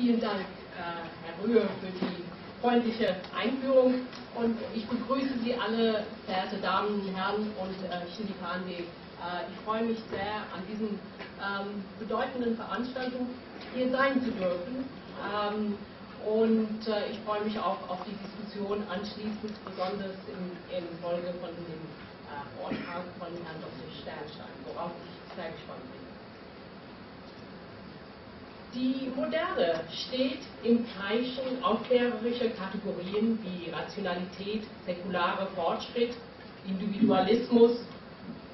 Vielen Dank, äh, Herr Rühr, für die freundliche Einführung und ich begrüße Sie alle, verehrte Damen und Herren und äh, Shindikandi. Äh, ich freue mich sehr, an diesen ähm, bedeutenden Veranstaltung hier sein zu dürfen. Ähm, und äh, ich freue mich auch auf die Diskussion anschließend, besonders in, in Folge von dem äh, Vortrag von Herrn Dr. Sternstein, worauf ich sehr gespannt bin. Die Moderne steht im Zeichen aufklärerischer Kategorien wie Rationalität, säkulare Fortschritt, Individualismus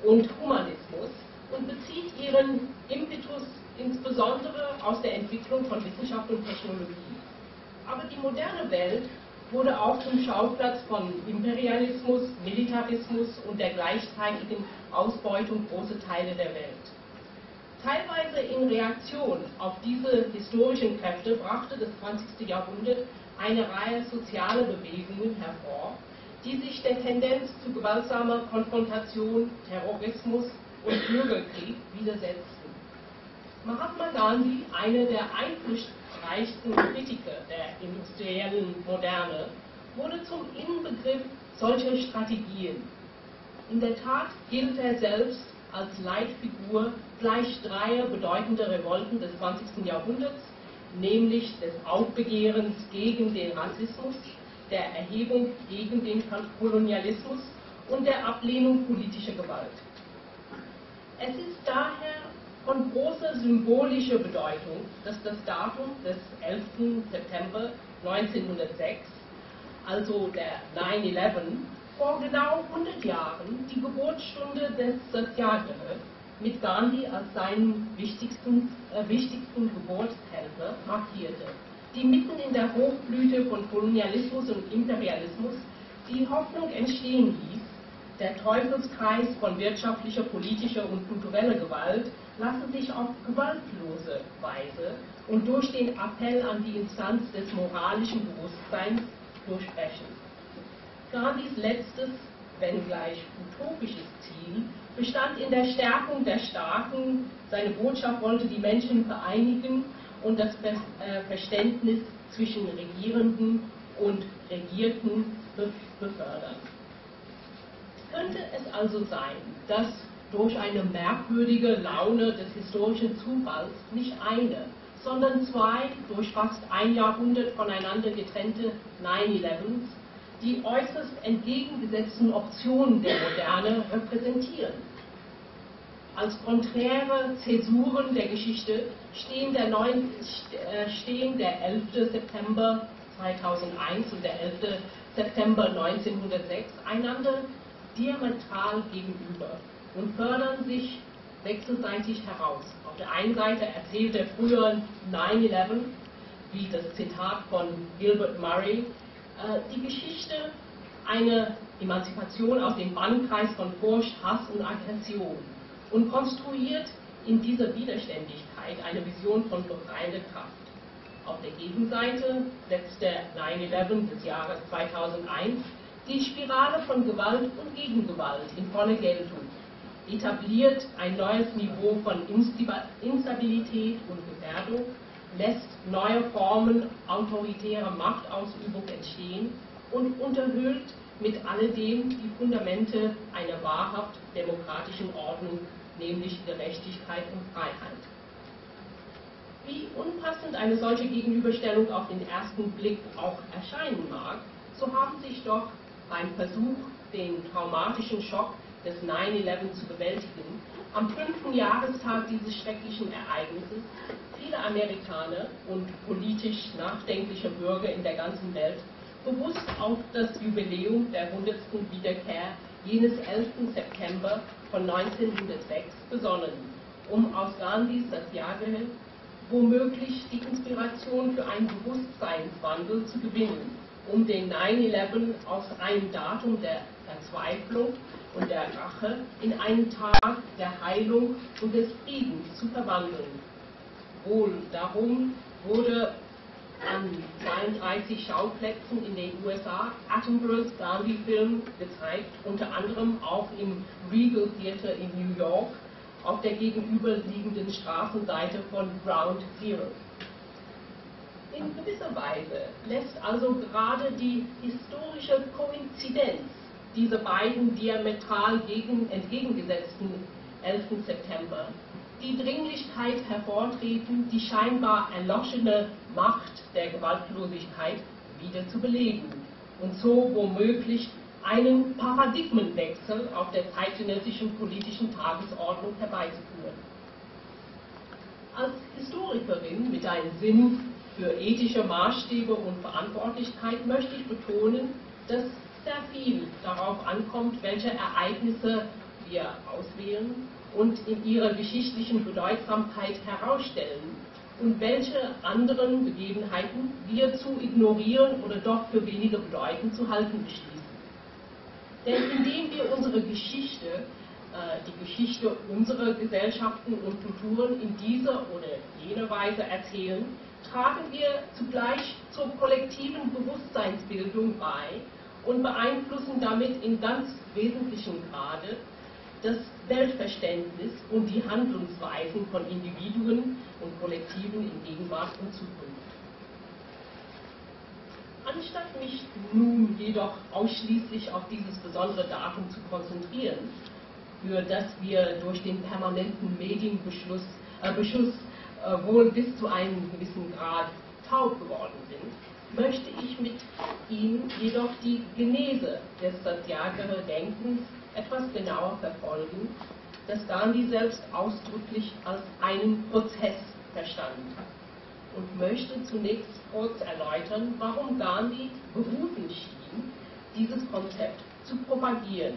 und Humanismus und bezieht ihren Impetus insbesondere aus der Entwicklung von Wissenschaft und Technologie. Aber die moderne Welt wurde auch zum Schauplatz von Imperialismus, Militarismus und der gleichzeitigen Ausbeutung großer Teile der Welt. Teilweise in Reaktion auf diese historischen Kräfte brachte das 20. Jahrhundert eine Reihe sozialer Bewegungen hervor, die sich der Tendenz zu gewaltsamer Konfrontation, Terrorismus und Bürgerkrieg widersetzten. Mahatma Gandhi, einer der einflussreichsten Kritiker der industriellen Moderne, wurde zum Inbegriff solcher Strategien. In der Tat gilt er selbst als Leitfigur gleich dreier bedeutender Revolten des 20. Jahrhunderts, nämlich des Aufbegehrens gegen den Rassismus, der Erhebung gegen den Kolonialismus und der Ablehnung politischer Gewalt. Es ist daher von großer symbolischer Bedeutung, dass das Datum des 11. September 1906, also der 9-11, vor genau 100 Jahren die Geburtsstunde des Satyagraha mit Gandhi als seinen wichtigsten, äh, wichtigsten Geburtshelfer markierte, die mitten in der Hochblüte von Kolonialismus und Imperialismus die Hoffnung entstehen ließ, der Teufelskreis von wirtschaftlicher, politischer und kultureller Gewalt lasse sich auf gewaltlose Weise und durch den Appell an die Instanz des moralischen Bewusstseins durchbrechen. Gandhis letztes, wenngleich utopisches Ziel bestand in der Stärkung der Starken. Seine Botschaft wollte die Menschen vereinigen und das äh, Verständnis zwischen Regierenden und Regierten befördern. Könnte es also sein, dass durch eine merkwürdige Laune des historischen Zufalls nicht eine, sondern zwei durch fast ein Jahrhundert voneinander getrennte 9-11s die äußerst entgegengesetzten Optionen der Moderne repräsentieren. Als konträre Zäsuren der Geschichte stehen der, 9, äh, stehen der 11. September 2001 und der 11. September 1906 einander diametral gegenüber und fördern sich wechselseitig heraus. Auf der einen Seite erzählt der frühere 9-11, wie das Zitat von Gilbert Murray, die Geschichte einer Emanzipation aus dem Bannkreis von Furcht, Hass und Aggression und konstruiert in dieser Widerständigkeit eine Vision von befreiender Kraft. Auf der Gegenseite setzt der 9-11 des Jahres 2001 die Spirale von Gewalt und Gegengewalt in volle Geltung, etabliert ein neues Niveau von Instabilität und Gefährdung lässt neue Formen autoritärer Machtausübung entstehen und unterhöhlt mit alledem die Fundamente einer wahrhaft demokratischen Ordnung, nämlich Gerechtigkeit und Freiheit. Wie unpassend eine solche Gegenüberstellung auf den ersten Blick auch erscheinen mag, so haben sich doch beim Versuch, den traumatischen Schock des 9-11 zu bewältigen, am fünften Jahrestag dieses schrecklichen Ereignisses viele Amerikaner und politisch nachdenkliche Bürger in der ganzen Welt bewusst auf das Jubiläum der 100. Wiederkehr jenes 11. September von 1906 besonnen, um aus Gandhis Satyagraha womöglich die Inspiration für einen Bewusstseinswandel zu gewinnen, um den 9-11 aus einem Datum der Verzweiflung und der Rache in einen Tag der Heilung und des Friedens zu verwandeln wohl. Darum wurde an 32 Schauplätzen in den USA Attenboroughs Gandhi-Film gezeigt, unter anderem auch im Regal Theater in New York auf der gegenüberliegenden Straßenseite von Ground Zero. In gewisser Weise lässt also gerade die historische Koinzidenz dieser beiden diametral gegen, entgegengesetzten 11. September die Dringlichkeit hervortreten, die scheinbar erloschene Macht der Gewaltlosigkeit wieder zu beleben und so womöglich einen Paradigmenwechsel auf der zeitgenössischen politischen Tagesordnung herbeizuführen. Als Historikerin mit einem Sinn für ethische Maßstäbe und Verantwortlichkeit möchte ich betonen, dass sehr viel darauf ankommt, welche Ereignisse wir auswählen und in ihrer geschichtlichen Bedeutsamkeit herausstellen und welche anderen Begebenheiten wir zu ignorieren oder doch für weniger bedeutend zu halten beschließen. Denn indem wir unsere Geschichte, äh, die Geschichte unserer Gesellschaften und Kulturen in dieser oder jener Weise erzählen, tragen wir zugleich zur kollektiven Bewusstseinsbildung bei und beeinflussen damit in ganz wesentlichem Grade das Weltverständnis und die Handlungsweisen von Individuen und Kollektiven in Gegenwart und Zukunft. Anstatt mich nun jedoch ausschließlich auf dieses besondere Datum zu konzentrieren, für das wir durch den permanenten Medienbeschuss äh, Beschuss, äh, wohl bis zu einem gewissen Grad taub geworden sind, möchte ich mit Ihnen jedoch die Genese des Satyagraha-Denkens etwas genauer verfolgen, das Gandhi selbst ausdrücklich als einen Prozess verstand und möchte zunächst kurz erläutern, warum Gandhi berufen schien, dieses Konzept zu propagieren.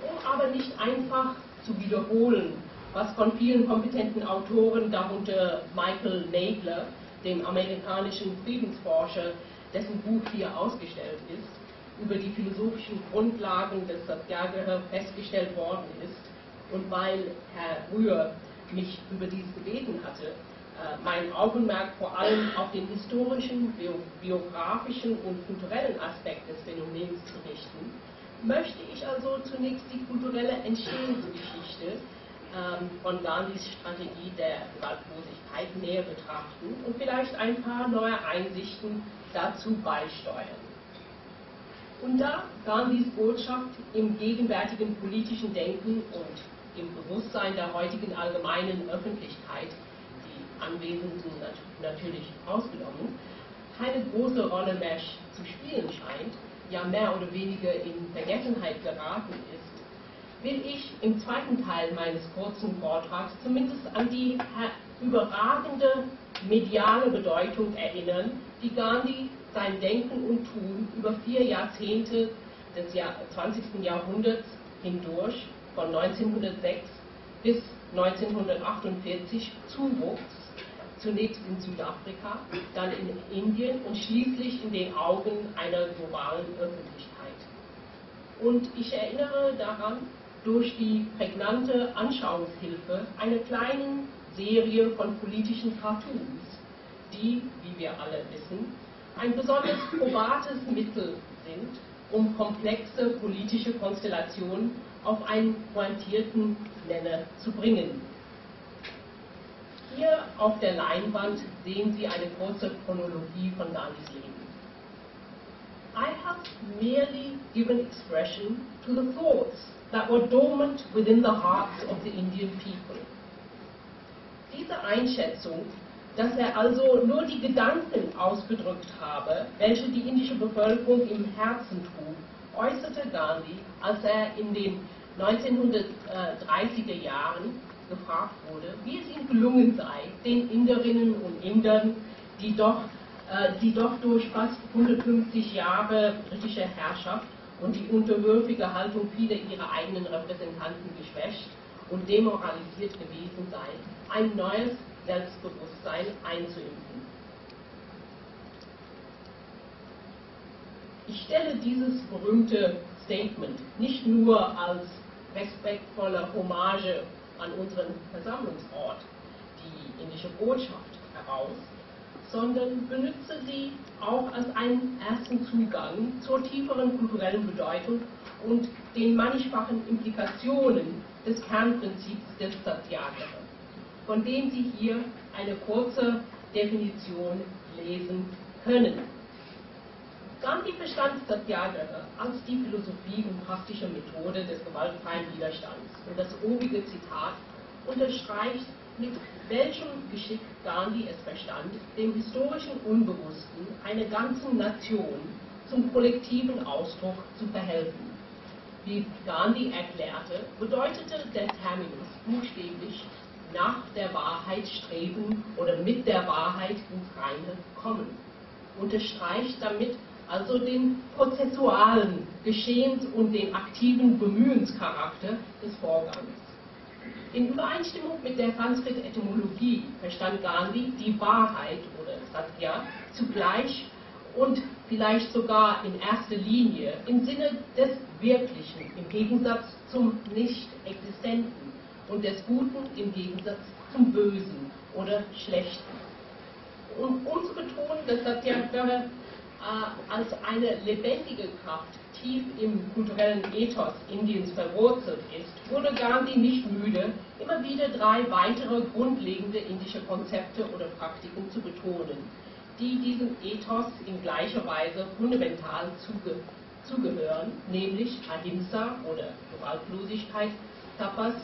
Um aber nicht einfach zu wiederholen, was von vielen kompetenten Autoren, darunter Michael Nagler, dem amerikanischen Friedensforscher, dessen Buch hier ausgestellt ist, über die philosophischen Grundlagen des Satyagraha festgestellt worden ist und weil Herr Rühr mich über dies gebeten hatte, äh, mein Augenmerk vor allem auf den historischen, biografischen und kulturellen Aspekt des Phänomens zu richten, möchte ich also zunächst die kulturelle Entstehungsgeschichte ähm, von Gandhis Strategie der Gewaltlosigkeit näher betrachten und vielleicht ein paar neue Einsichten dazu beisteuern. Und da Gandhis Botschaft im gegenwärtigen politischen Denken und im Bewusstsein der heutigen allgemeinen Öffentlichkeit, die Anwesenden natürlich ausgenommen, keine große Rolle mehr zu spielen scheint, ja mehr oder weniger in Vergessenheit geraten ist, will ich im zweiten Teil meines kurzen Vortrags zumindest an die überragende mediale Bedeutung erinnern, die Gandhi sein Denken und Tun über vier Jahrzehnte des 20. Jahrhunderts hindurch, von 1906 bis 1948, zuwuchs, zunächst in Südafrika, dann in Indien und schließlich in den Augen einer globalen Öffentlichkeit. Und ich erinnere daran, durch die prägnante Anschauungshilfe einer kleinen Serie von politischen Cartoons, die, wie wir alle wissen, ein besonders probates Mittel sind, um komplexe politische Konstellationen auf einen pointierten Nenner zu bringen. Hier auf der Leinwand sehen Sie eine kurze Chronologie von Gandhis Leben. I have merely given expression to the thoughts that were dormant within the hearts of the Indian people. Diese Einschätzung dass er also nur die Gedanken ausgedrückt habe, welche die indische Bevölkerung im Herzen trug, äußerte Gandhi, als er in den 1930er Jahren gefragt wurde, wie es ihm gelungen sei, den Inderinnen und Indern, die doch, äh, die doch durch fast 150 Jahre britische Herrschaft und die unterwürfige Haltung vieler ihrer eigenen Repräsentanten geschwächt und demoralisiert gewesen sei, ein neues Selbstbewusstsein einzuimpfen. Ich stelle dieses berühmte Statement nicht nur als respektvolle Hommage an unseren Versammlungsort, die indische Botschaft, heraus, sondern benutze sie auch als einen ersten Zugang zur tieferen kulturellen Bedeutung und den mannigfachen Implikationen des Kernprinzips des Satyagraha von dem Sie hier eine kurze Definition lesen können. Gandhi verstand Satyagraha als die Philosophie und praktische Methode des gewaltfreien Widerstands. Und das obige Zitat unterstreicht, mit welchem Geschick Gandhi es verstand, dem historischen Unbewussten einer ganzen Nation zum kollektiven Ausdruck zu verhelfen. Wie Gandhi erklärte, bedeutete der Terminus buchstäblich nach der Wahrheit streben oder mit der Wahrheit ins Reine kommen. Unterstreicht damit also den prozessualen Geschehens- und den aktiven Bemühenscharakter des Vorgangs. In Übereinstimmung mit der Sanskrit-Etymologie verstand Gandhi die Wahrheit oder Satya zugleich und vielleicht sogar in erster Linie im Sinne des Wirklichen im Gegensatz zum Nicht-Existenten und des Guten im Gegensatz zum Bösen oder Schlechten. Und um zu betonen, dass Satyagraha äh, als eine lebendige Kraft tief im kulturellen Ethos Indiens verwurzelt ist, wurde Gandhi nicht müde, immer wieder drei weitere grundlegende indische Konzepte oder Praktiken zu betonen, die diesem Ethos in gleicher Weise fundamental zuge zugehören, nämlich Ahimsa oder Gewaltlosigkeit, Tapas,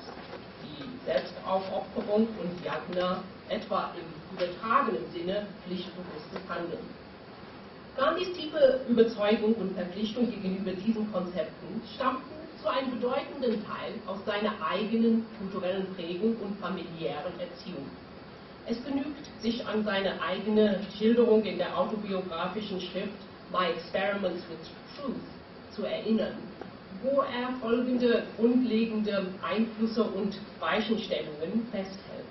Selbstaufopferung und Yagna, etwa im übertragenen Sinne pflichtbewusstes Handeln. Gandhis tiefe Überzeugung und Verpflichtung gegenüber diesen Konzepten stammten zu einem bedeutenden Teil aus seiner eigenen kulturellen Prägung und familiären Erziehung. Es genügt, sich an seine eigene Schilderung in der autobiografischen Schrift My Experiments with Truth zu erinnern, wo er folgende grundlegende Einflüsse und Weichenstellungen festhält.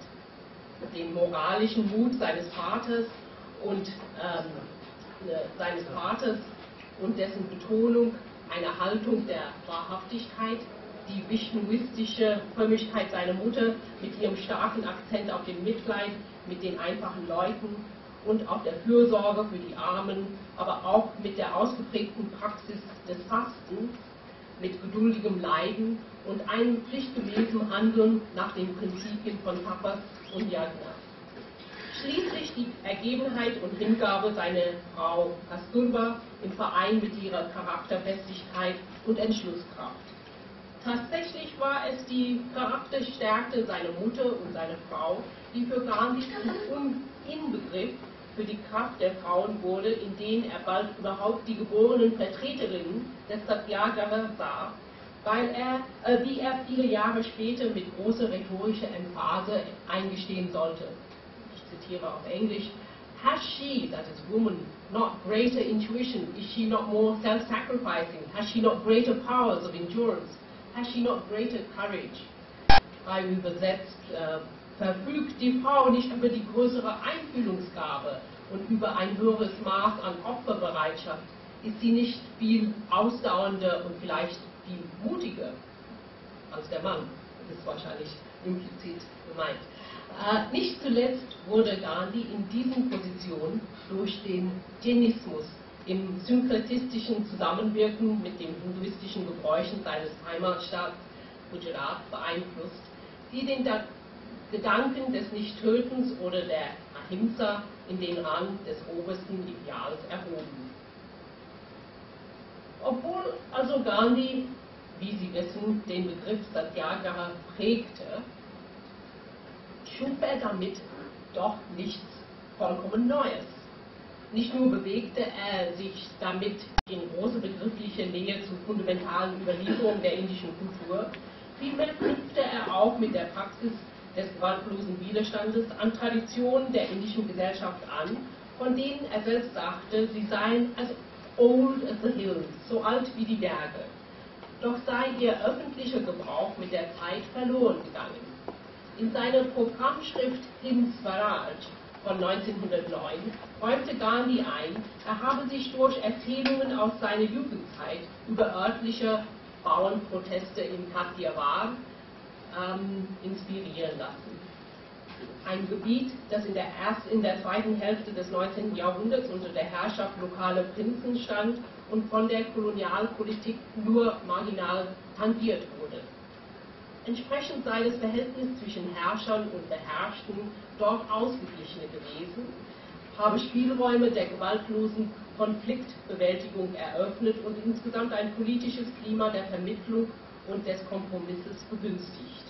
Den moralischen Mut seines Vaters und ähm, seines Vaters und dessen Betonung einer Haltung der Wahrhaftigkeit, die vishnuistische Frömmigkeit seiner Mutter mit ihrem starken Akzent auf dem Mitleid mit den einfachen Leuten und auf der Fürsorge für die Armen, aber auch mit der ausgeprägten Praxis des Fastens, mit geduldigem Leiden und einem pflichtgemäßen Handeln nach den Prinzipien von Tapas und Yajna schließlich die Ergebenheit und Hingabe seiner Frau Kasturba im Verein mit ihrer Charakterfestigkeit und Entschlusskraft. Tatsächlich war es die Charakterstärke seiner Mutter und seiner Frau, die für Gandhi zum Inbegriff für die Kraft der Frauen wurde, in denen er bald überhaupt die geborenen Vertreterinnen des Satyagraha sah, weil er, äh, wie er viele Jahre später mit großer rhetorischer Emphase eingestehen sollte zitiere auf Englisch, has she, that is woman, not greater intuition? Is she not more self-sacrificing? Has she not greater powers of endurance? Has she not greater courage? Frei übersetzt, äh, verfügt die Frau nicht über die größere Einfühlungsgabe und über ein höheres Maß an Opferbereitschaft? Ist sie nicht viel ausdauernder und vielleicht viel mutiger als der Mann? Das ist wahrscheinlich implizit gemeint. Äh, nicht zuletzt wurde Gandhi in diesen Positionen durch den Jainismus im synkretistischen Zusammenwirken mit den hinduistischen Gebräuchen seines Heimatstaats Gujarat beeinflusst, die den Gedanken des Nichttötens oder der Ahimsa in den Rang des obersten Ideals erhoben. Obwohl also Gandhi, wie Sie wissen, den Begriff Satyagraha prägte, schuf er damit doch nichts vollkommen Neues. Nicht nur bewegte er sich damit in große begriffliche Nähe zur fundamentalen Überlieferung der indischen Kultur, vielmehr knüpfte er auch mit der Praxis des gewaltlosen Widerstandes an Traditionen der indischen Gesellschaft an, von denen er selbst sagte, sie seien as old as the hills, so alt wie die Berge. Doch sei ihr öffentlicher Gebrauch mit der Zeit verloren gegangen. In seiner Programmschrift Hind Swaraj von 1909 räumte Gandhi ein, er habe sich durch Erzählungen aus seiner Jugendzeit über örtliche Bauernproteste in Kathiawar ähm, inspirieren lassen. Ein Gebiet, das in der, ersten, in der zweiten Hälfte des 19. Jahrhunderts unter der Herrschaft lokaler Prinzen stand und von der Kolonialpolitik nur marginal tangiert wurde. Entsprechend sei das Verhältnis zwischen Herrschern und Beherrschten dort ausgeglichener gewesen, habe Spielräume der gewaltlosen Konfliktbewältigung eröffnet und insgesamt ein politisches Klima der Vermittlung und des Kompromisses begünstigt.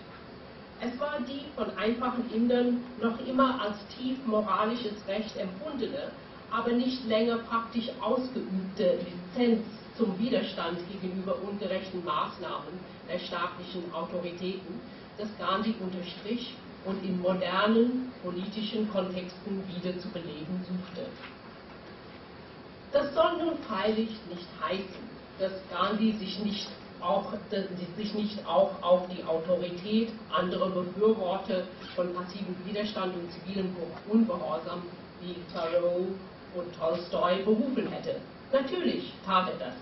Es war die von einfachen Indern noch immer als tief moralisches Recht empfundene, aber nicht länger praktisch ausgeübte Lizenz zum Widerstand gegenüber ungerechten Maßnahmen der staatlichen Autoritäten, das Gandhi unterstrich und in modernen politischen Kontexten wieder zu beleben suchte. Das soll nun freilich nicht heißen, dass Gandhi sich nicht auch, sich nicht auch auf die Autorität anderer Befürworter von passivem Widerstand und zivilem Ungehorsam wie Thoreau und Tolstoi berufen hätte. Natürlich tat er das.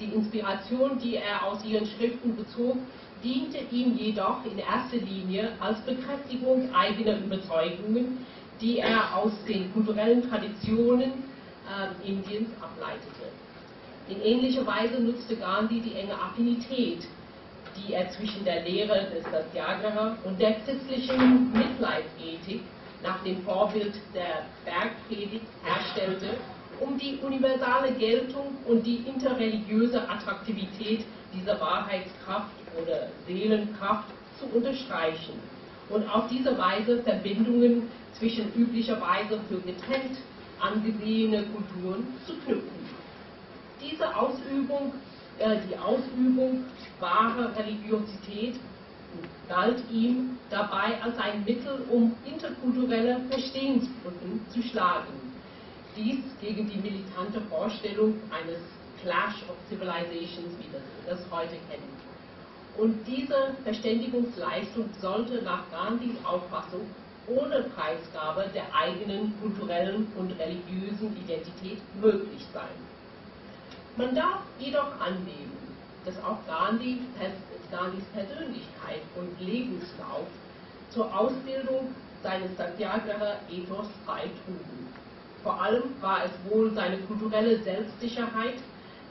Die Inspiration, die er aus ihren Schriften bezog, diente ihm jedoch in erster Linie als Bekräftigung eigener Überzeugungen, die er aus den kulturellen Traditionen äh, Indiens ableitete. In ähnlicher Weise nutzte Gandhi die enge Affinität, die er zwischen der Lehre des Satyagraha und der christlichen Mitleidsethik nach dem Vorbild der Bergpredigt herstellte, um die universale Geltung und die interreligiöse Attraktivität dieser Wahrheitskraft oder Seelenkraft zu unterstreichen und auf diese Weise Verbindungen zwischen üblicherweise für getrennt angesehene Kulturen zu knüpfen. Diese Ausübung, äh, die Ausübung wahrer Religiosität galt ihm dabei als ein Mittel, um interkulturelle Verstehensbrücken zu schlagen. Dies gegen die militante Vorstellung eines Clash of Civilizations, wie wir das heute kennen. Und diese Verständigungsleistung sollte nach Gandhis Auffassung ohne Preisgabe der eigenen kulturellen und religiösen Identität möglich sein. Man darf jedoch annehmen, dass auch Gandhi, Gandhis Persönlichkeit und Lebenslauf zur Ausbildung seines Satyagraha-Ethos beitrugen. Vor allem war es wohl seine kulturelle Selbstsicherheit,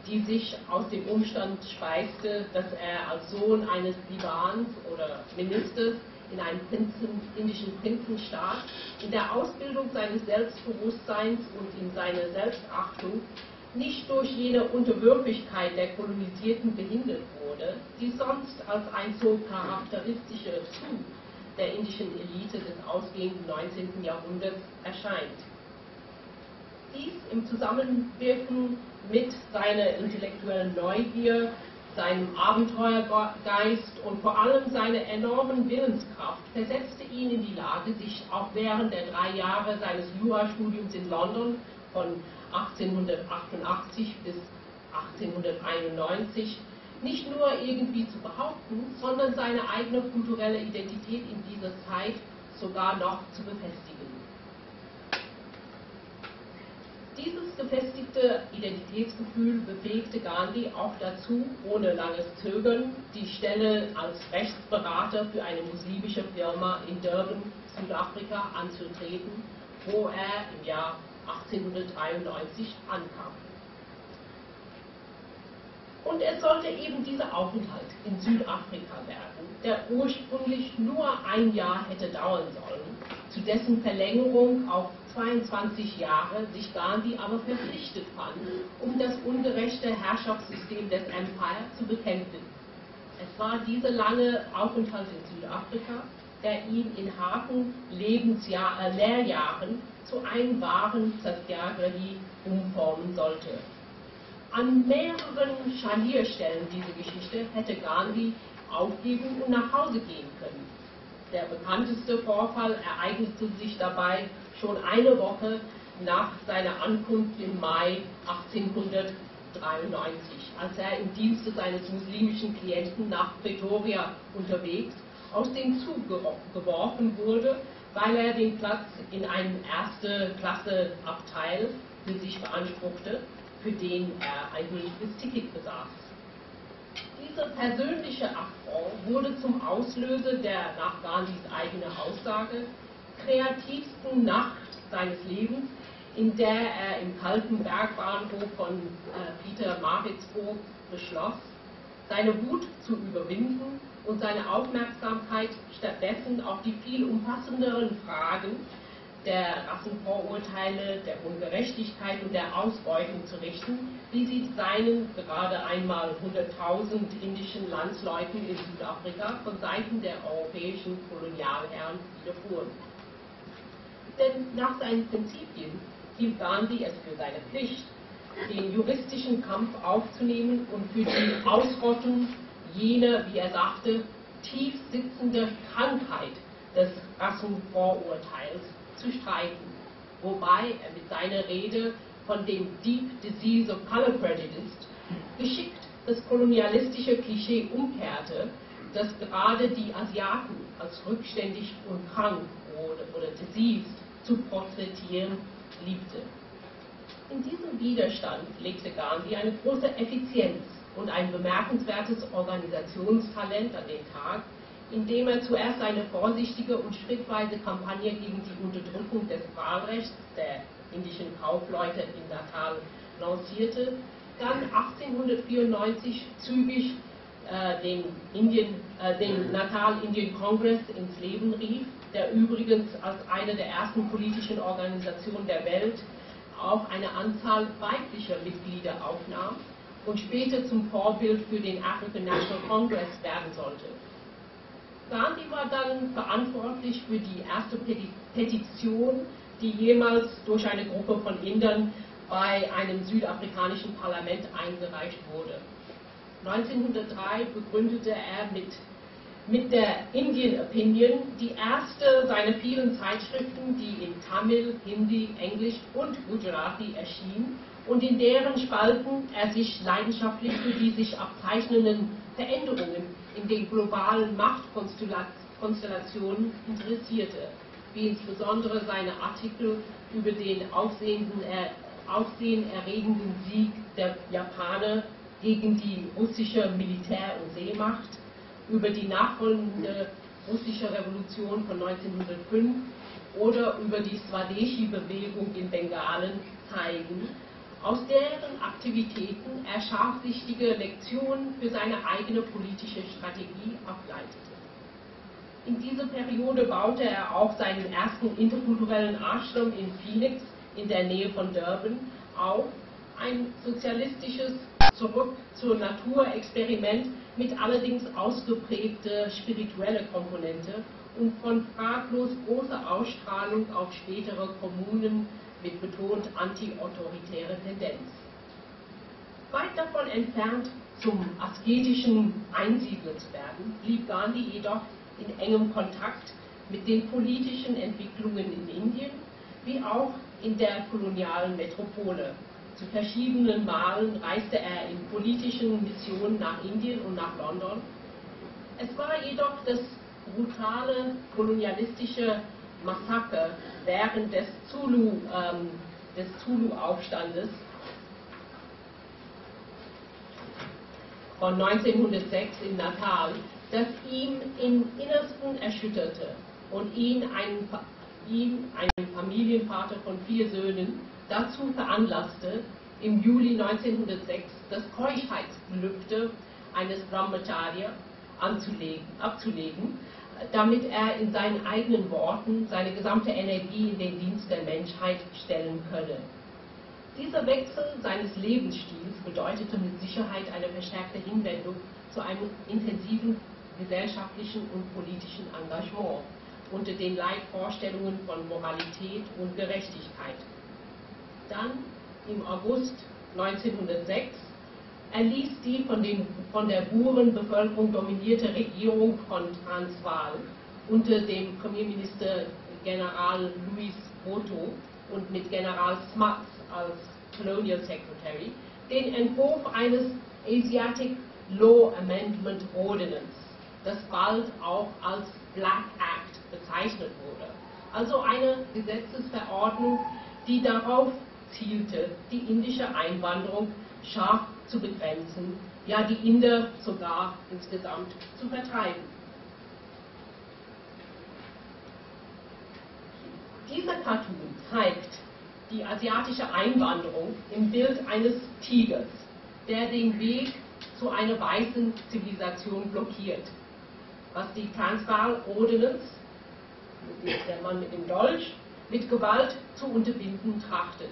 die sich aus dem Umstand speiste, dass er als Sohn eines Divans oder Ministers in einem Prinzen, indischen Prinzenstaat in der Ausbildung seines Selbstbewusstseins und in seiner Selbstachtung nicht durch jene Unterwürfigkeit der Kolonisierten behindert wurde, die sonst als ein so charakteristischer Zug der indischen Elite des ausgehenden 19. Jahrhunderts erscheint. Dies im Zusammenwirken mit seiner intellektuellen Neugier, seinem Abenteuergeist und vor allem seiner enormen Willenskraft versetzte ihn in die Lage, sich auch während der drei Jahre seines Jurastudiums in London von 1888 bis 1891 nicht nur irgendwie zu behaupten, sondern seine eigene kulturelle Identität in dieser Zeit sogar noch zu befestigen. Dieses gefestigte Identitätsgefühl befähigte Gandhi auch dazu, ohne langes Zögern die Stelle als Rechtsberater für eine muslimische Firma in Durban, Südafrika, anzutreten, wo er im Jahr 1893 ankam. Und es sollte eben dieser Aufenthalt in Südafrika werden, der ursprünglich nur ein Jahr hätte dauern sollen, zu dessen Verlängerung auf 22 Jahre sich Gandhi aber verpflichtet fand, um das ungerechte Herrschaftssystem des Empire zu bekämpfen. Es war dieser lange Aufenthalt in Südafrika, der ihn in harten Lebensjahr, äh, Lehrjahren zu einem wahren Satyagrahi umformen sollte. An mehreren Scharnierstellen dieser Geschichte hätte Gandhi aufgeben und nach Hause gehen können. Der bekannteste Vorfall ereignete sich dabei schon eine Woche nach seiner Ankunft im Mai 1893, als er im Dienste seines muslimischen Klienten nach Pretoria unterwegs aus dem Zug geworfen wurde, weil er den Platz in einem erste Klasse Abteil für sich beanspruchte, für den er ein gültiges Ticket besaß. Diese persönliche Affront wurde zum Auslöser der nach Gandhis eigener Aussage kreativsten Nacht seines Lebens, in der er im kalten Bergbahnhof von äh, Peter Maritzburg beschloss, seine Wut zu überwinden und seine Aufmerksamkeit stattdessen auf die viel umfassenderen Fragen der Rassenvorurteile, der Ungerechtigkeit und der Ausbeutung zu richten, wie sie seinen gerade einmal 100.000 indischen Landsleuten in Südafrika von Seiten der europäischen Kolonialherren widerfuhren. Denn nach seinen Prinzipien hielt Gandhi es für seine Pflicht, den juristischen Kampf aufzunehmen und für die Ausrottung jener, wie er sagte, tief sitzende Krankheit des Rassenvorurteils zu streiten, wobei er mit seiner Rede von dem Deep Disease of Color Prejudice geschickt das kolonialistische Klischee umkehrte, dass gerade die Asiaten als rückständig und krank oder, oder diseased zu porträtieren liebte. In diesem Widerstand legte Gandhi eine große Effizienz und ein bemerkenswertes Organisationstalent an den Tag, indem er zuerst eine vorsichtige und schrittweise Kampagne gegen die Unterdrückung des Wahlrechts der indischen Kaufleute in Natal lancierte, dann 1894 zügig äh, den, Indien, äh, den Natal Indian Congress ins Leben rief, der übrigens als eine der ersten politischen Organisationen der Welt auch eine Anzahl weiblicher Mitglieder aufnahm und später zum Vorbild für den African National Congress werden sollte. Gandhi war dann verantwortlich für die erste Petition, die jemals durch eine Gruppe von Indern bei einem südafrikanischen Parlament eingereicht wurde. 1903 begründete er mit, mit der Indian Opinion die erste seiner vielen Zeitschriften, die in Tamil, Hindi, Englisch und Gujarati erschien und in deren Spalten er sich leidenschaftlich für die sich abzeichnenden Veränderungen in den globalen Machtkonstellationen interessierte, wie insbesondere seine Artikel über den aufsehenerregenden Sieg der Japaner gegen die russische Militär- und Seemacht, über die nachfolgende russische Revolution von 1905 oder über die Swadeshi-Bewegung in Bengalen zeigen, aus deren Aktivitäten er scharfsichtige Lektionen für seine eigene politische Strategie ableitete. In dieser Periode baute er auch seinen ersten interkulturellen Ashram in Phoenix in der Nähe von Durban auf, ein sozialistisches Zurück zur Natur-Experiment mit allerdings ausgeprägter spiritueller Komponente und von fraglos großer Ausstrahlung auf spätere Kommunen mit betont anti-autoritäre Tendenz. Weit davon entfernt, zum asketischen Einsiedler zu werden, blieb Gandhi jedoch in engem Kontakt mit den politischen Entwicklungen in Indien, wie auch in der kolonialen Metropole. Zu verschiedenen Malen reiste er in politischen Missionen nach Indien und nach London. Es war jedoch das brutale kolonialistische Massaker während des Zulu, ähm, des Zulu-Aufstandes von 1906 in Natal, das ihn im Innersten erschütterte und ihn, einen, ihn, einen Familienvater von vier Söhnen, dazu veranlasste, im Juli 1906 das Keuschheitsgelübde eines Brahmacharya anzulegen, abzulegen, damit er in seinen eigenen Worten seine gesamte Energie in den Dienst der Menschheit stellen könne. Dieser Wechsel seines Lebensstils bedeutete mit Sicherheit eine verstärkte Hinwendung zu einem intensiven gesellschaftlichen und politischen Engagement unter den Leitvorstellungen von Moralität und Gerechtigkeit. Dann im August 1906 erließ die von, den, von der Burenbevölkerung dominierte Regierung von Transvaal unter dem Premierminister General Louis Botho und mit General Smuts als Colonial Secretary den Entwurf eines Asiatic Law Amendment Ordinance, das bald auch als Black Act bezeichnet wurde. Also eine Gesetzesverordnung, die darauf zielte, die indische Einwanderung scharf zu begrenzen, ja die Inder sogar insgesamt zu vertreiben. Dieser Cartoon zeigt die asiatische Einwanderung im Bild eines Tigers, der den Weg zu einer weißen Zivilisation blockiert, was die Transvaal Ordinance, der Mann mit dem Dolch, mit Gewalt zu unterbinden trachtet.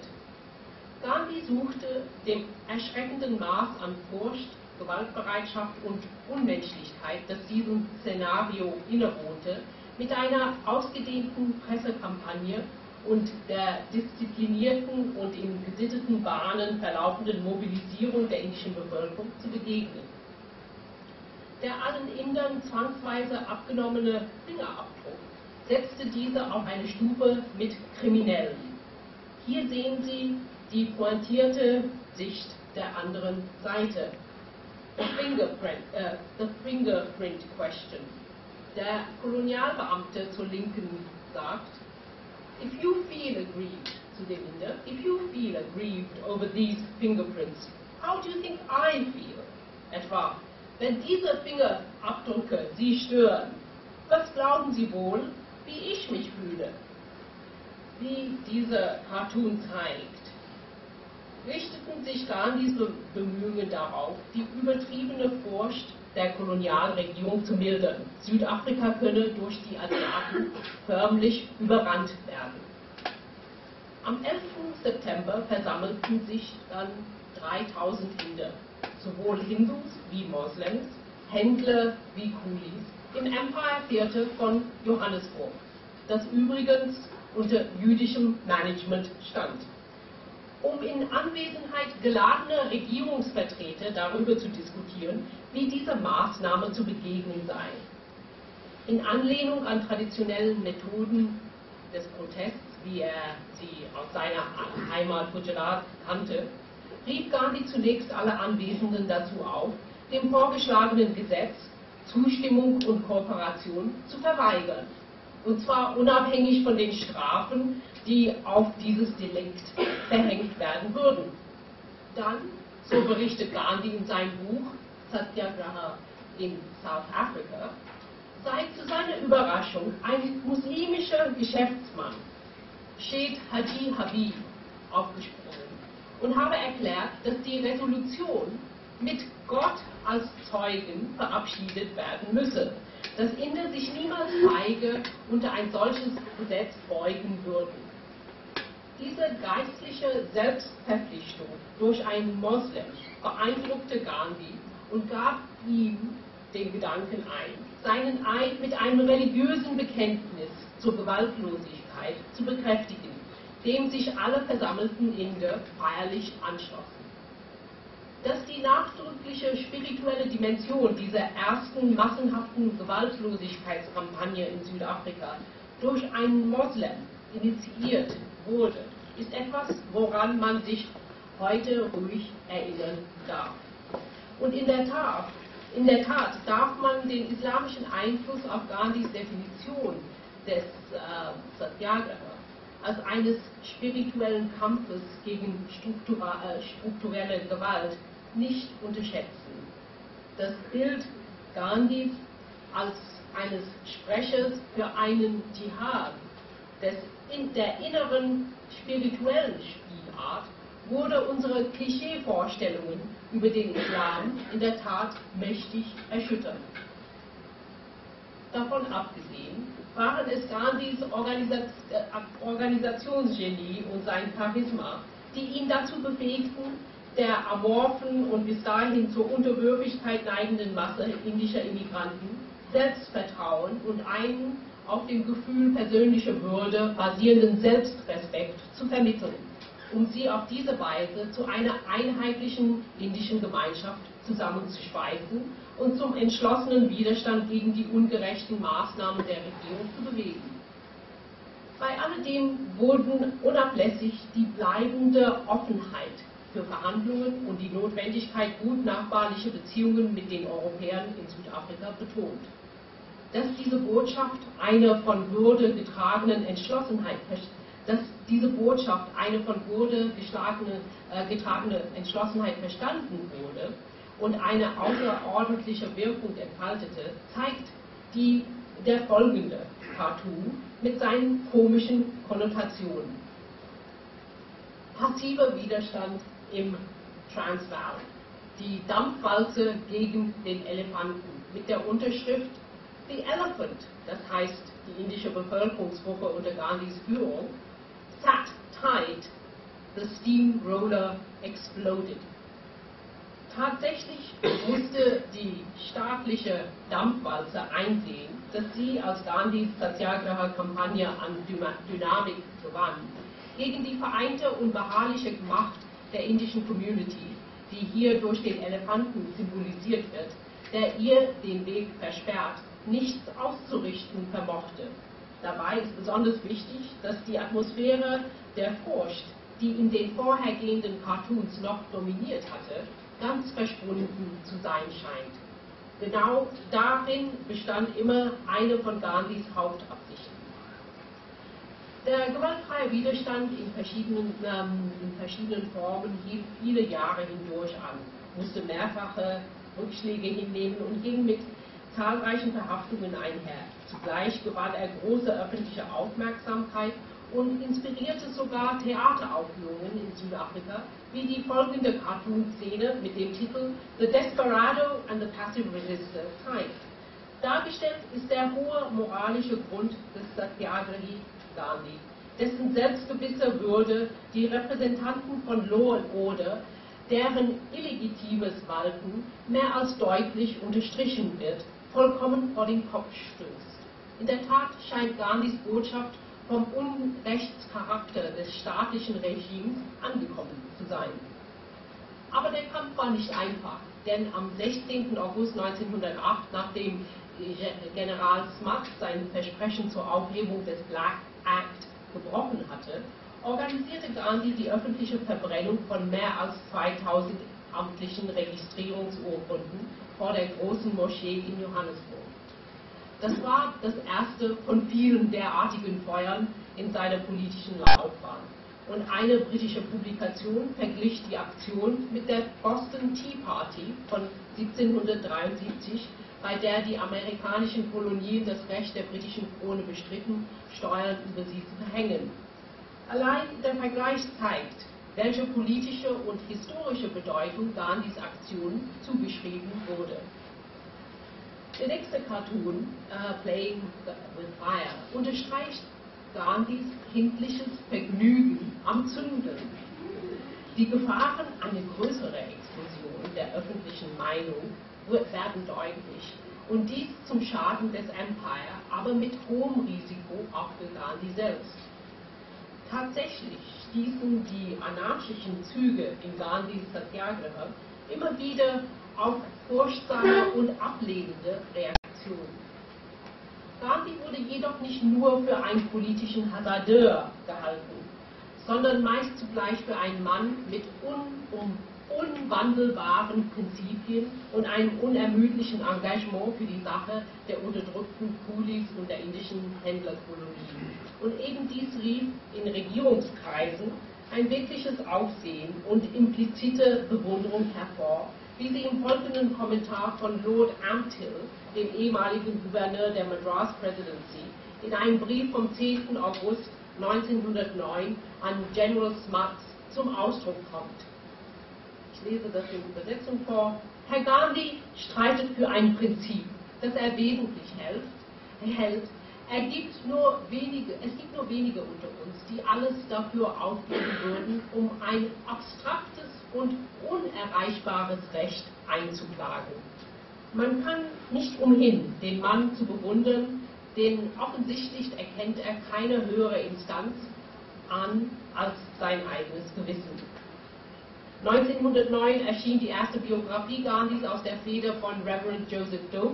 Gandhi suchte dem erschreckenden Maß an Furcht, Gewaltbereitschaft und Unmenschlichkeit, das diesem Szenario innewohnte, mit einer ausgedehnten Pressekampagne und der disziplinierten und in gesitteten Bahnen verlaufenden Mobilisierung der indischen Bevölkerung zu begegnen. Der allen Indern zwangsweise abgenommene Fingerabdruck setzte diese auf eine Stufe mit Kriminellen. Hier sehen Sie die pointierte Sicht der anderen Seite. The fingerprint, uh, the fingerprint question. Der Kolonialbeamte zur Linken sagt, if you feel aggrieved, zu dem Inder, if you feel aggrieved over these fingerprints, how do you think I feel? Etwa, wenn diese Fingerabdrücke Sie stören, was glauben Sie wohl, wie ich mich fühle? Wie dieser Cartoon zeigt, richteten sich Gandhis Bemühungen darauf, die übertriebene Furcht der Kolonialregierung zu mildern. Südafrika könne durch die Asiaten förmlich überrannt werden. Am 11. September versammelten sich dann 3000 Inder, sowohl Hindus wie Moslems, Händler wie Kulis, im Empire Theater von Johannesburg, das übrigens unter jüdischem Management stand um in Anwesenheit geladener Regierungsvertreter darüber zu diskutieren, wie dieser Maßnahme zu begegnen sei. In Anlehnung an traditionellen Methoden des Protests, wie er sie aus seiner Heimat Gujarat kannte, rief Gandhi zunächst alle Anwesenden dazu auf, dem vorgeschlagenen Gesetz Zustimmung und Kooperation zu verweigern. Und zwar unabhängig von den Strafen, die auf dieses Delikt verhängt werden würden. Dann, so berichtet Gandhi in seinem Buch Satyagraha in South Africa, sei zu seiner Überraschung ein muslimischer Geschäftsmann, Sheikh Haji Habib, aufgesprungen und habe erklärt, dass die Resolution mit Gott als Zeugen verabschiedet werden müsse, dass Inder sich niemals feige unter ein solches Gesetz beugen würden. Diese geistliche Selbstverpflichtung durch einen Moslem beeindruckte Gandhi und gab ihm den Gedanken ein, seinen Eid mit einem religiösen Bekenntnis zur Gewaltlosigkeit zu bekräftigen, dem sich alle versammelten Inder feierlich anschlossen. Dass die nachdrückliche spirituelle Dimension dieser ersten massenhaften Gewaltlosigkeitskampagne in Südafrika durch einen Moslem initiiert wurde, ist etwas, woran man sich heute ruhig erinnern darf. Und in der Tat, in der Tat darf man den islamischen Einfluss auf Gandhis Definition des äh, Satyagraha als eines spirituellen Kampfes gegen äh, strukturelle Gewalt nicht unterschätzen. Das Bild Gandhis als eines Sprechers für einen Dschihad des in der inneren spirituellen Spielart wurde unsere Klischeevorstellungen über den Islam in der Tat mächtig erschüttert. Davon abgesehen waren es Gandhis äh, Organisationsgenie und sein Charisma, die ihn dazu befähigten, der amorphen und bis dahin zur Unterwürfigkeit neigenden Masse indischer Immigranten Selbstvertrauen und einen auf dem Gefühl persönlicher Würde basierenden Selbstrespekt zu vermitteln, um sie auf diese Weise zu einer einheitlichen indischen Gemeinschaft zusammenzuschweißen und zum entschlossenen Widerstand gegen die ungerechten Maßnahmen der Regierung zu bewegen. Bei alledem wurden unablässig die bleibende Offenheit für Verhandlungen und die Notwendigkeit gut nachbarlicher Beziehungen mit den Europäern in Südafrika betont dass diese Botschaft eine von Würde getragenen Entschlossenheit, dass diese Botschaft eine von Würde äh, getragene Entschlossenheit verstanden wurde und eine außerordentliche Wirkung entfaltete, zeigt die, der folgende Cartoon mit seinen komischen Konnotationen. Passiver Widerstand im Transvaal. die Dampfwalze gegen den Elefanten mit der Unterschrift The Elephant, das heißt die indische Bevölkerungsgruppe unter Gandhis Führung, sat tight, the steamroller exploded. Tatsächlich musste die staatliche Dampfwalze einsehen, dass sie als Gandhis Satyagraha-Kampagne an Dynamik gewann, gegen die vereinte und beharrliche Macht der indischen Community, die hier durch den Elefanten symbolisiert wird, der ihr den Weg versperrt, nichts auszurichten vermochte. Dabei ist besonders wichtig, dass die Atmosphäre der Furcht, die in den vorhergehenden Cartoons noch dominiert hatte, ganz verschwunden zu sein scheint. Genau darin bestand immer eine von Gandhis Hauptabsichten. Der gewaltfreie Widerstand in verschiedenen, ähm, in verschiedenen Formen hielt viele Jahre hindurch an, musste mehrfache Rückschläge hinnehmen und ging mit zahlreichen Verhaftungen einher. Zugleich gewann er große öffentliche Aufmerksamkeit und inspirierte sogar Theateraufführungen in Südafrika, wie die folgende Cartoon-Szene mit dem Titel The Desperado and the Passive Resistor zeigt. Dargestellt ist der hohe moralische Grund des Satyagrahi Gandhi, dessen selbstgewisse Würde die Repräsentanten von Law and Order, deren illegitimes Walten mehr als deutlich unterstrichen wird, vollkommen vor den Kopf stößt. In der Tat scheint Gandhis Botschaft vom Unrechtscharakter des staatlichen Regimes angekommen zu sein. Aber der Kampf war nicht einfach, denn am 16. August 1908, nachdem General Smuts sein Versprechen zur Aufhebung des Black Act gebrochen hatte, organisierte Gandhi die öffentliche Verbrennung von mehr als 2000 amtlichen Registrierungsurkunden vor der großen Moschee in Johannesburg. Das war das erste von vielen derartigen Feuern in seiner politischen Laufbahn. Und eine britische Publikation verglich die Aktion mit der Boston Tea Party von 1773, bei der die amerikanischen Kolonien das Recht der britischen Krone bestritten, Steuern über sie zu verhängen. Allein der Vergleich zeigt, welche politische und historische Bedeutung Gandhis Aktion zugeschrieben wurde. Der nächste Cartoon, uh, Playing with Fire, unterstreicht Gandhis kindliches Vergnügen am Zünden. Die Gefahren einer größeren Explosion der öffentlichen Meinung werden deutlich und dies zum Schaden des Empire, aber mit hohem Risiko auch für Gandhi selbst. Tatsächlich stießen die anarchischen Züge in Gandhis Satyagraha immer wieder auf furchtsame und ablehnende Reaktionen. Gandhi wurde jedoch nicht nur für einen politischen Hasardeur gehalten, sondern meist zugleich für einen Mann mit un unwandelbaren Prinzipien und einem unermüdlichen Engagement für die Sache der unterdrückten Kulis und der indischen Händlerkolonien. Und eben dies rief in Regierungskreisen ein wirkliches Aufsehen und implizite Bewunderung hervor, wie sie im folgenden Kommentar von Lord Amptill, dem ehemaligen Gouverneur der Madras Presidency, in einem Brief vom 10. August 1909 an General Smuts zum Ausdruck kommt. Ich lese das in Übersetzung vor. Herr Gandhi streitet für ein Prinzip, das er wesentlich hält, hält er gibt nur wenige, es gibt nur wenige unter uns, die alles dafür aufgeben würden, um ein abstraktes und unerreichbares Recht einzuklagen. Man kann nicht umhin, den Mann zu bewundern, denn offensichtlich erkennt er keine höhere Instanz an als sein eigenes Gewissen. 1909 erschien die erste Biografie Gandhis aus der Feder von Reverend Joseph Doak,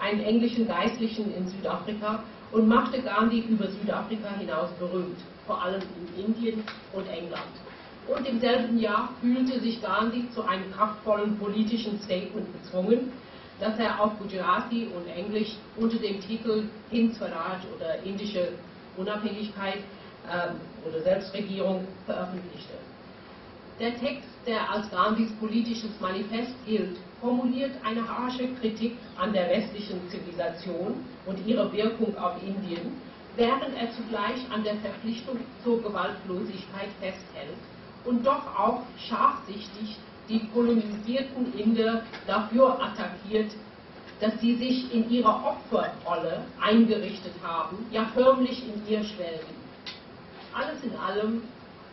einem englischen Geistlichen in Südafrika, und machte Gandhi über Südafrika hinaus berühmt, vor allem in Indien und England. Und im selben Jahr fühlte sich Gandhi zu einem kraftvollen politischen Statement gezwungen, das er auf Gujarati und Englisch unter dem Titel Hind Swaraj oder indische Unabhängigkeit ähm, oder Selbstregierung veröffentlichte. Der Text, der als Gandhis politisches Manifest gilt, formuliert eine harsche Kritik an der westlichen Zivilisation und ihrer Wirkung auf Indien, während er zugleich an der Verpflichtung zur Gewaltlosigkeit festhält und doch auch scharfsichtig die kolonisierten Inder dafür attackiert, dass sie sich in ihrer Opferrolle eingerichtet haben, ja förmlich in ihr schwelgen. Alles in allem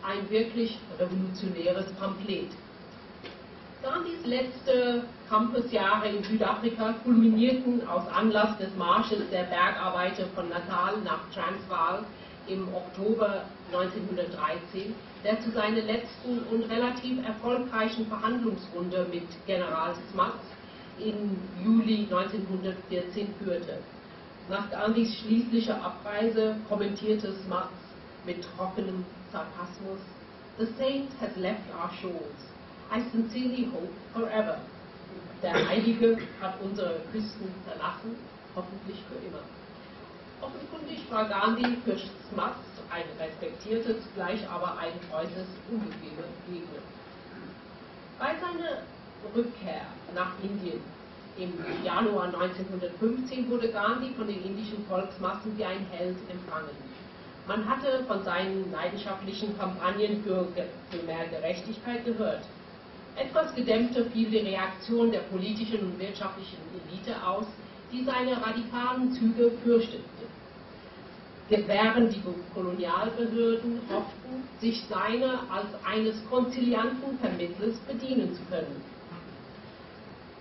ein wirklich revolutionäres Pamphlet. Gandhis letzte Campusjahre in Südafrika kulminierten aus Anlass des Marsches der Bergarbeiter von Natal nach Transvaal im Oktober 1913, der zu seiner letzten und relativ erfolgreichen Verhandlungsrunde mit General Smuts im Juli 1914 führte. Nach Gandhis schließlicher Abreise kommentierte Smuts mit trockenem Sarkasmus, The saint has left our shores. I sincerely hope forever. Der Heilige hat unsere Küsten verlassen, hoffentlich für immer. Offenkundig war Gandhi für Smuts ein respektiertes, zugleich aber ein äußerst unbequemer Gegner. Bei seiner Rückkehr nach Indien im Januar 1915 wurde Gandhi von den indischen Volksmassen wie ein Held empfangen. Man hatte von seinen leidenschaftlichen Kampagnen für, für mehr Gerechtigkeit gehört. Etwas gedämpfter fiel die Reaktion der politischen und wirtschaftlichen Elite aus, die seine radikalen Züge fürchteten. Während die Kolonialbehörden hofften, sich seiner als eines konzilianten Vermittlers bedienen zu können.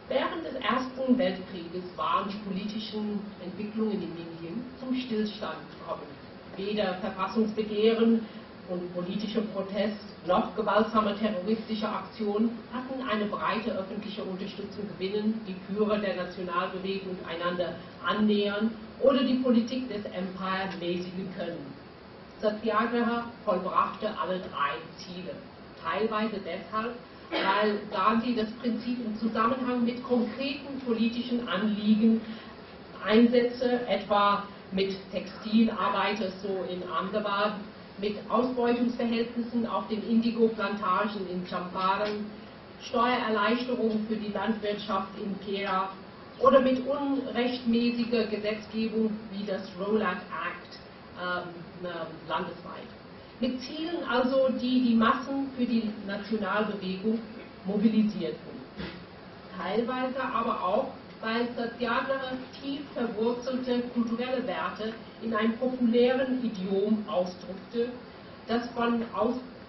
Während des Ersten Weltkrieges waren die politischen Entwicklungen in Indien zum Stillstand gekommen. Weder Verfassungsbegehren und politischer Protest noch gewaltsame terroristische Aktionen hatten eine breite öffentliche Unterstützung gewinnen, die Führer der Nationalbewegung einander annähern oder die Politik des Empire mäßigen können. Satyagraha vollbrachte alle drei Ziele. Teilweise deshalb, weil Gandhi das Prinzip im Zusammenhang mit konkreten politischen Anliegen einsetze, etwa mit Textilarbeiter so in Ahmedabad mit Ausbeutungsverhältnissen auf den Indigo-Plantagen in Champaran, Steuererleichterungen für die Landwirtschaft in Kera oder mit unrechtmäßiger Gesetzgebung wie das Rowlatt Act ähm, landesweit. Mit Zielen also, die die Massen für die Nationalbewegung mobilisierten. Teilweise aber auch weil Satyagraha tief verwurzelte kulturelle Werte in einem populären Idiom ausdrückte, das von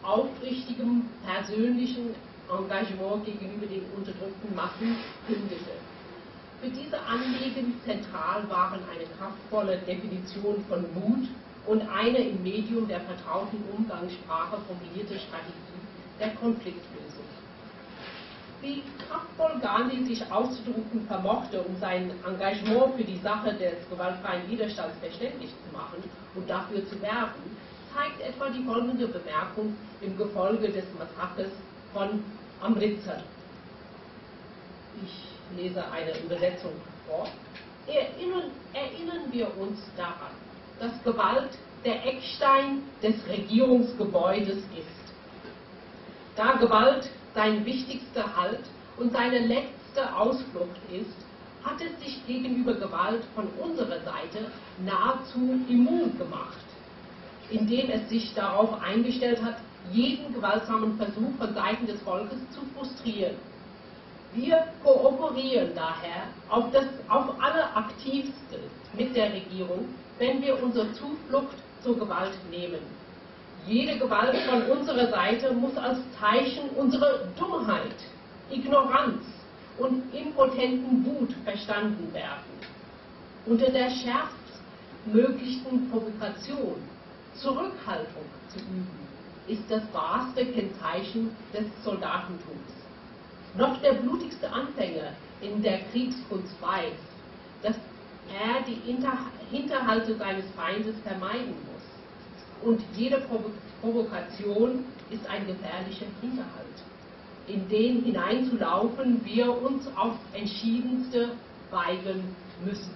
aufrichtigem persönlichen Engagement gegenüber den unterdrückten Massen kündete. Für diese Anliegen zentral waren eine kraftvolle Definition von Mut und eine im Medium der vertrauten Umgangssprache formulierte Strategie der Konfliktlösung wie kraftvoll Gandhi sich auszudrücken vermochte, um sein Engagement für die Sache des gewaltfreien Widerstands verständlich zu machen und dafür zu werben, zeigt etwa die folgende Bemerkung im Gefolge des Massakers von Amritsar. Ich lese eine Übersetzung vor. Erinnern, erinnern wir uns daran, dass Gewalt der Eckstein des Regierungsgebäudes ist. Da Gewalt sein wichtigster Halt und seine letzte Ausflucht ist, hat es sich gegenüber Gewalt von unserer Seite nahezu immun gemacht, indem es sich darauf eingestellt hat, jeden gewaltsamen Versuch von Seiten des Volkes zu frustrieren. Wir kooperieren daher auf, das, auf alle aktivste mit der Regierung, wenn wir unsere Zuflucht zur Gewalt nehmen. Jede Gewalt von unserer Seite muss als Zeichen unserer Dummheit, Ignoranz und impotenten Wut verstanden werden. Unter der schärfstmöglichen Provokation Zurückhaltung zu üben, ist das wahrste Kennzeichen des Soldatentums. Noch der blutigste Anfänger in der Kriegskunst weiß, dass er die Hinterhalte seines Feindes vermeiden muss und jede Provokation ist ein gefährlicher Hinterhalt. In den hineinzulaufen wir uns auf entschiedenste weigern müssen.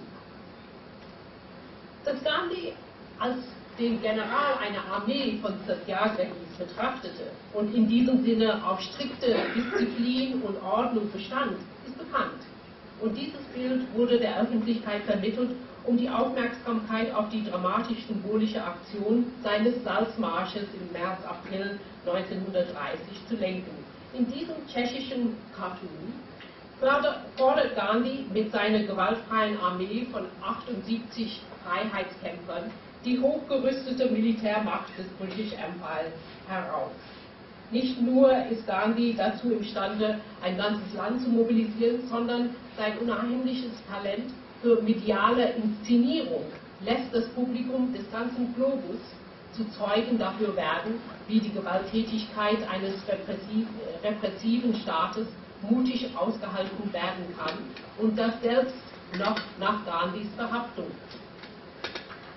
Dass Gandhi als den General einer Armee von Satyagrahis betrachtete und in diesem Sinne auf strikte Disziplin und Ordnung bestand, ist bekannt. Und dieses Bild wurde der Öffentlichkeit vermittelt um die Aufmerksamkeit auf die dramatisch-symbolische Aktion seines Salzmarsches im März-April 1930 zu lenken, In diesem tschechischen Cartoon fordert Gandhi mit seiner gewaltfreien Armee von 78 Freiheitskämpfern die hochgerüstete Militärmacht des British Empire heraus. Nicht nur ist Gandhi dazu imstande, ein ganzes Land zu mobilisieren, sondern sein unheimliches Talent für mediale Inszenierung lässt das Publikum des ganzen Globus zu Zeugen dafür werden, wie die Gewalttätigkeit eines repressiv, repressiven Staates mutig ausgehalten werden kann und das selbst noch nach Gandhis Verhaftung.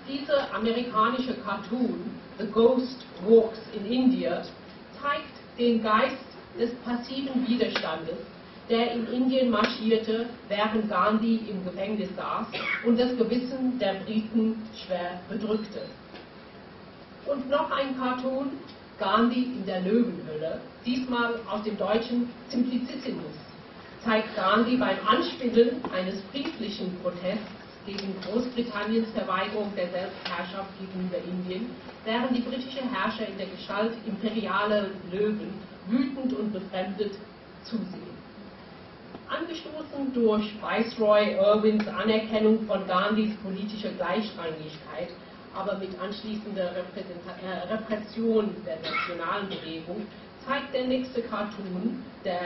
Dieser amerikanische Cartoon, The Ghost Walks in India, zeigt den Geist des passiven Widerstandes, der in Indien marschierte, während Gandhi im Gefängnis saß und das Gewissen der Briten schwer bedrückte. Und noch ein Cartoon, Gandhi in der Löwenhölle, diesmal aus dem deutschen Simplicissimus, zeigt Gandhi beim Anspinnen eines friedlichen Protests gegen Großbritanniens Verweigerung der Selbstherrschaft gegenüber Indien, während die britische Herrscher in der Gestalt imperialer Löwen wütend und befremdet zusehen. Angestoßen durch Viceroy Irwins Anerkennung von Gandhis politischer Gleichrangigkeit, aber mit anschließender äh, Repression der nationalen Bewegung, zeigt der nächste Cartoon, der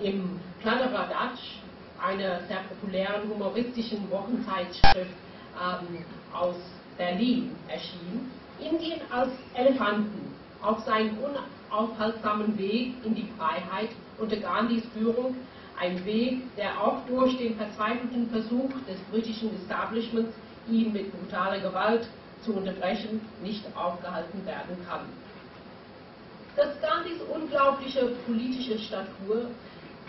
äh, im Kladderadatsch einer sehr populären humoristischen Wochenzeitschrift ähm, aus Berlin erschien, Indien als Elefanten auf seinem unaufhaltsamen Weg in die Freiheit unter Gandhis Führung, ein Weg, der auch durch den verzweifelten Versuch des britischen Establishments, ihn mit brutaler Gewalt zu unterbrechen, nicht aufgehalten werden kann. Dass Gandhis unglaubliche politische Statur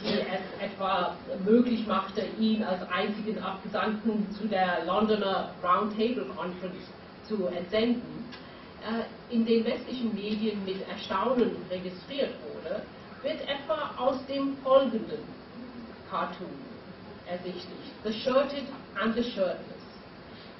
die es etwa möglich machte, ihn als einzigen Abgesandten zu der Londoner Roundtable Conference zu entsenden, äh, in den westlichen Medien mit Erstaunen registriert wurde, wird etwa aus dem folgenden Cartoon ersichtlich: The Shirted and the Shirtless.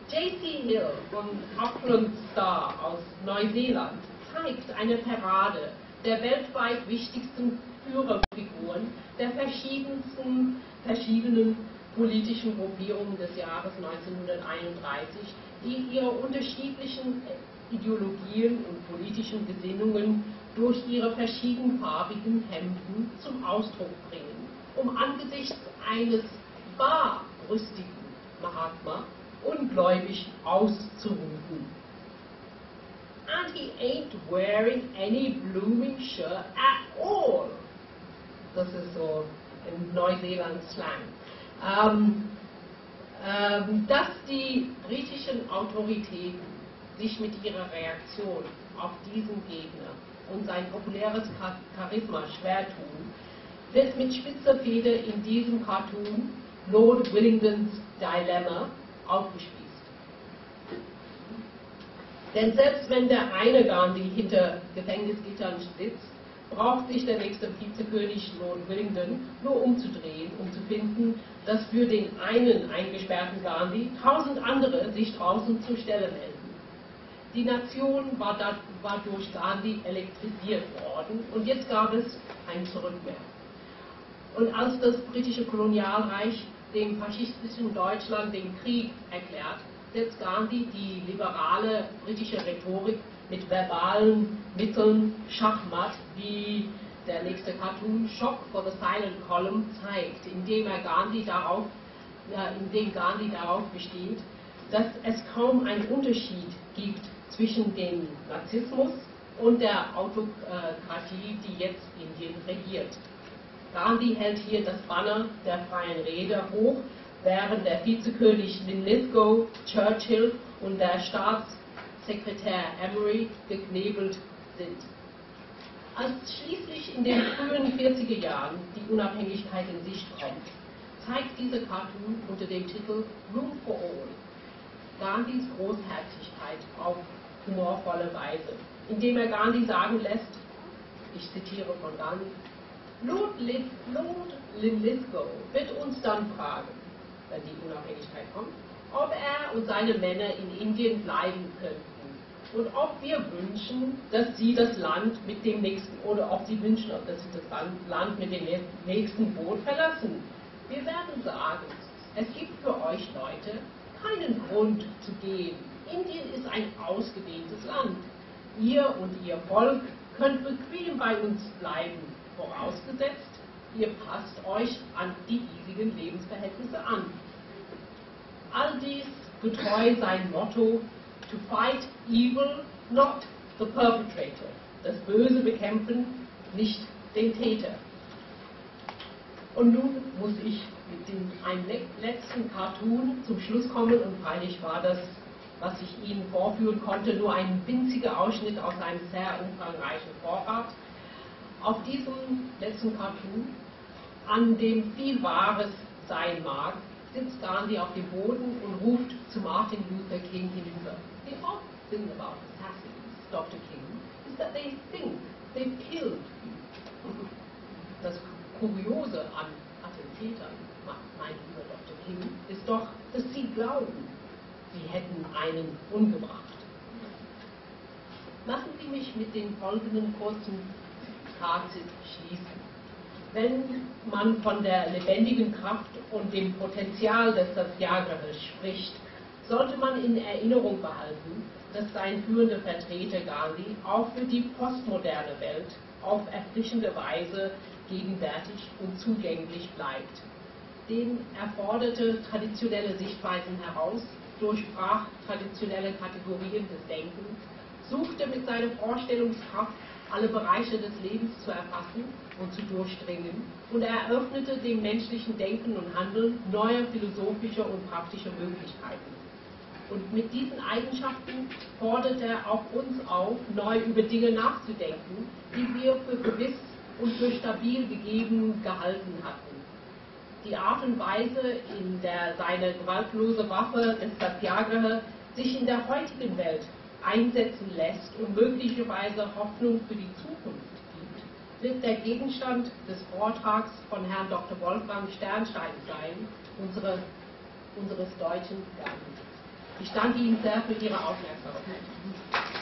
J.C. Hill von Auckland Star aus Neuseeland zeigt eine Parade der weltweit wichtigsten Führerfiguren der verschiedensten, verschiedenen politischen Gruppierungen des Jahres 1931, die ihre unterschiedlichen Ideologien und politischen Gesinnungen durch ihre verschiedenfarbigen Hemden zum Ausdruck bringen, um angesichts eines barbrüstigen Mahatma ungläubig auszurufen. And he ain't wearing any blooming shirt at all. Das ist so im Neuseeland-Slang. Ähm, ähm, dass die britischen Autoritäten sich mit ihrer Reaktion auf diesen Gegner und sein populäres Charisma schwer tun, wird mit spitzer Feder in diesem Cartoon Lord Willingdons Dilemma aufgespießt. Denn selbst wenn der eine Gandhi hinter Gefängnisgittern sitzt, braucht sich der nächste Vizekönig Lord Willingdon nur umzudrehen, um zu finden, dass für den einen eingesperrten Gandhi tausend andere sich draußen zur Stelle melden. Die Nation war, da, war durch Gandhi elektrisiert worden und jetzt gab es kein Zurück mehr. Und als das britische Kolonialreich dem faschistischen Deutschland den Krieg erklärt, setzt Gandhi die liberale britische Rhetorik mit verbalen Mitteln Schachmatt, wie der nächste Cartoon Shock for the Silent Column zeigt, indem er Gandhi darauf, äh, indem Gandhi darauf besteht, dass es kaum einen Unterschied gibt zwischen dem Narzissmus und der Autokratie, die jetzt Indien regiert. Gandhi hält hier das Banner der freien Rede hoch, während der Vizekönig Linlithgow, Churchill und der Staats Sekretär Emery geknebelt sind. Als schließlich in den frühen 40er Jahren die Unabhängigkeit in Sicht kommt, zeigt dieser Cartoon unter dem Titel Room for All Gandhis Großherzigkeit auf humorvolle Weise, indem er Gandhi sagen lässt, ich zitiere von Gandhi, Lord, Lord Linlithgow wird uns dann fragen, wenn die Unabhängigkeit kommt, ob er und seine Männer in Indien bleiben könnten und ob wir wünschen, dass Sie das Land mit dem nächsten, oder ob Sie wünschen, dass Sie das Land mit dem nächsten Boot verlassen. Wir werden sagen, es gibt für euch Leute keinen Grund zu gehen. Indien ist ein ausgedehntes Land. Ihr und Ihr Volk könnt bequem bei uns bleiben, vorausgesetzt, ihr passt euch an die hiesigen Lebensverhältnisse an. All dies getreu sein Motto, to fight evil, not the perpetrator. Das Böse bekämpfen, nicht den Täter. Und nun muss ich mit dem, einem letzten Cartoon zum Schluss kommen und freilich war das, was ich Ihnen vorführen konnte, nur ein winziger Ausschnitt aus einem sehr umfangreichen Vorrat. Auf diesem letzten Cartoon, an dem viel Wahres sein mag, sitzt Gandhi auf dem Boden und ruft zu Martin Luther King hinüber. The odd thing about assassins, Dr. King, is that they think they've killed you. Das Kuriose an Attentätern, mein lieber Dr. King, ist doch, dass sie glauben, sie hätten einen umgebracht. Lassen Sie mich mit dem folgenden kurzen Fazit schließen. Wenn man von der lebendigen Kraft und dem Potenzial des Satyagrahas spricht, sollte man in Erinnerung behalten, dass sein führender Vertreter Gandhi auch für die postmoderne Welt auf erfrischende Weise gegenwärtig und zugänglich bleibt. Den erforderte traditionelle Sichtweisen heraus, durchbrach traditionelle Kategorien des Denkens, suchte mit seiner Vorstellungskraft alle Bereiche des Lebens zu erfassen und zu durchdringen und eröffnete dem menschlichen Denken und Handeln neue philosophische und praktische Möglichkeiten. Und mit diesen Eigenschaften fordert er auch uns auf, neu über Dinge nachzudenken, die wir für gewiss und für stabil gegeben gehalten hatten. Die Art und Weise, in der seine gewaltlose Waffe des Satyagraha sich in der heutigen Welt einsetzen lässt und möglicherweise Hoffnung für die Zukunft gibt, wird der Gegenstand des Vortrags von Herrn Dr. Wolfgang Sternschein sein, unsere, unseres deutschen Gartens. Ich danke Ihnen sehr für Ihre Aufmerksamkeit.